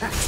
Ha!